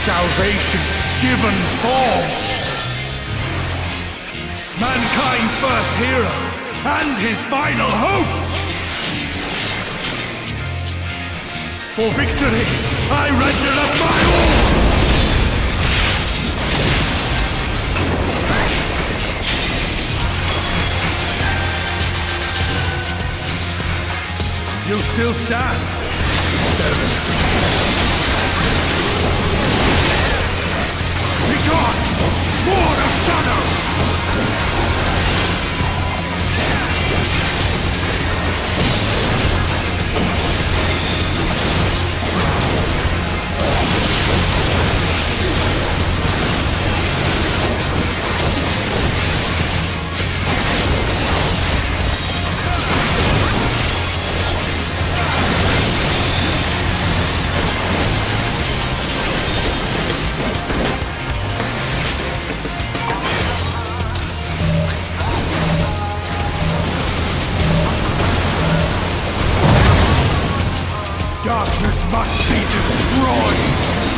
salvation given form. Mankind's first hero and his final hope. For victory, I render up my all. You still stand. Begone! Sword of Shadow! darkness must be destroyed!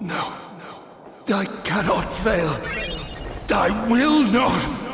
No, no. I cannot fail. I will not.